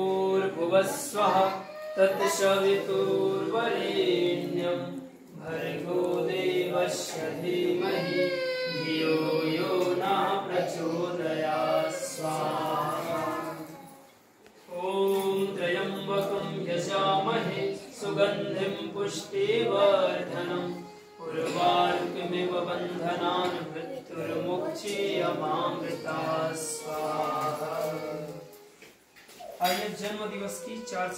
भूर्भुवस्वः तत्सवितुर्वरेण्यं। भर्गो देवस्य धीमहि धियो यो नः प्रचोदयात् स्वाहा ॐ त्र्यम्बकं यजामहे सुगन्धिं पुष्टिवर्धनम् उर्वारुकमिव बन्धनान् मृत्युर्मुक्षीयमामृता स्वाहा आइए जन्म दिवस की चार